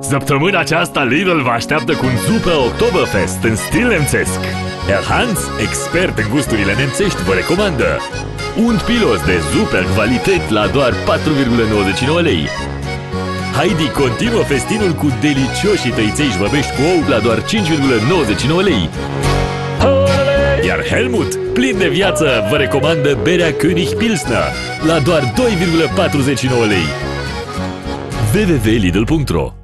Săptămâna aceasta Lidl vă așteaptă cu un super Oktoberfest în stil nemțesc. Iar Hans, expert în gusturile nemțești, vă recomandă un pilos de super calitate la doar 4,99 lei. Heidi continuă festinul cu delicioși tăiței șvăbești cu ou la doar 5,99 lei. Iar Helmut, plin de viață, vă recomandă berea König Pilsner la doar 2,49 lei. www.lidl.ro